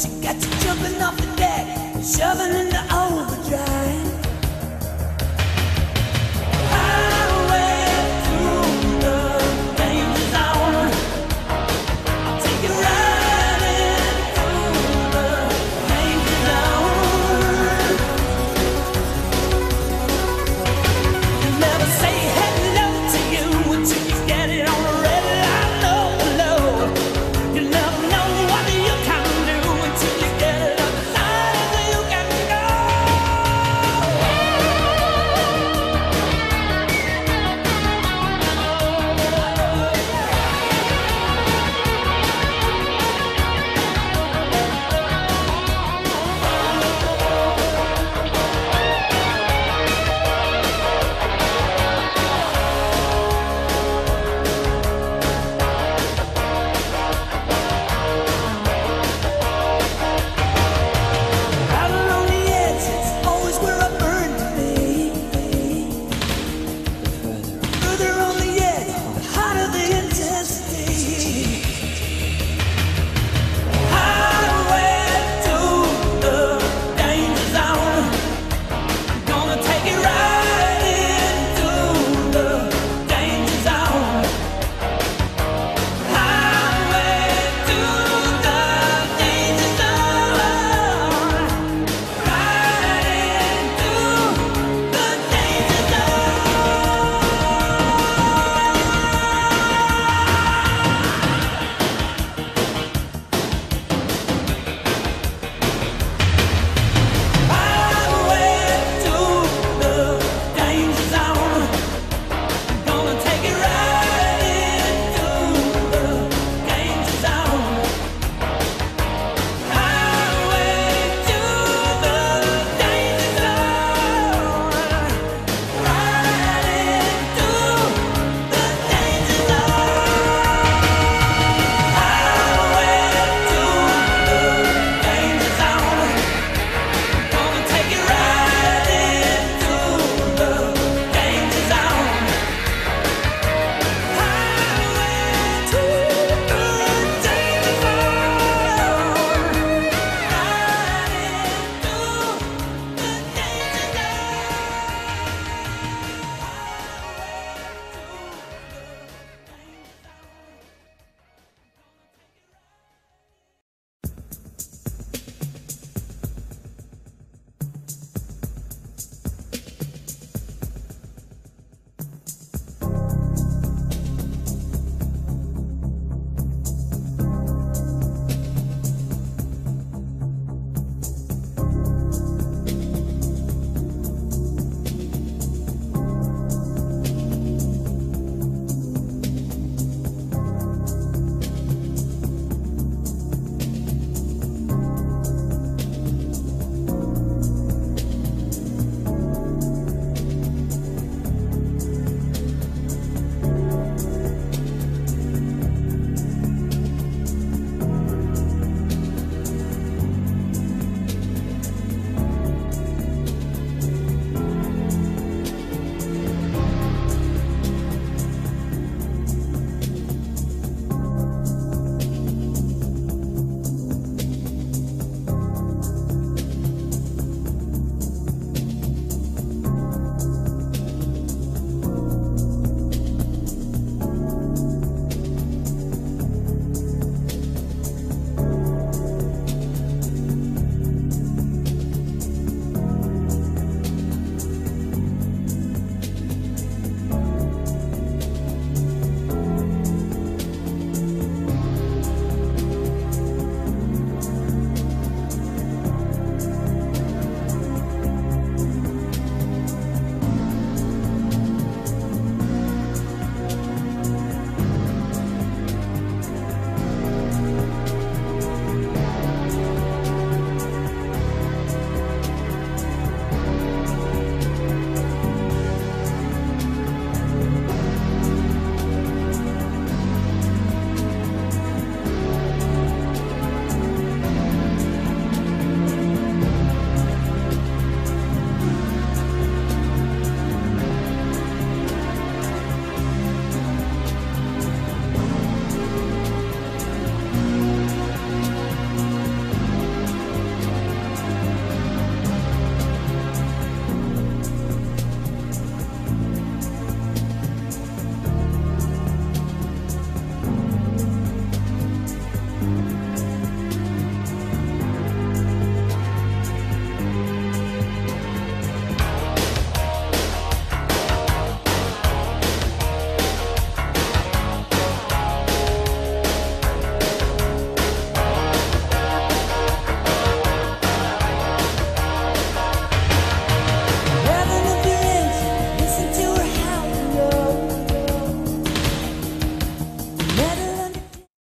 She got you jumping off the deck, shoving into overdrive.